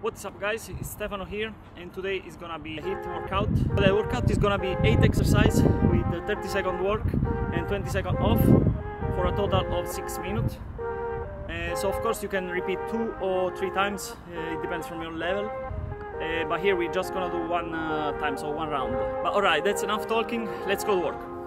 What's up guys, it's Stefano here and today is gonna be a HIIT workout. The workout is gonna be 8 exercise with 30 second work and 20 second off for a total of 6 minutes. Uh, so of course you can repeat 2 or 3 times, uh, it depends from your level. Uh, but here we're just gonna do one uh, time, so one round. But alright, that's enough talking, let's go to work.